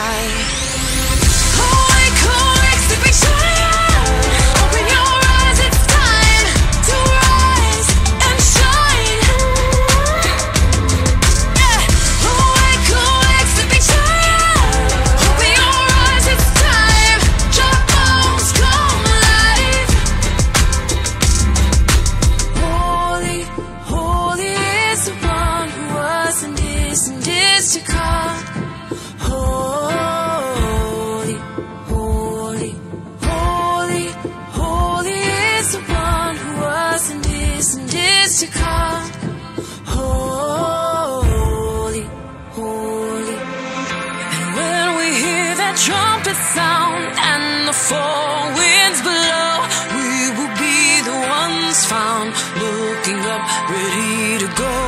night to come. Holy, holy. And when we hear that trumpet sound and the four winds blow, we will be the ones found looking up, ready to go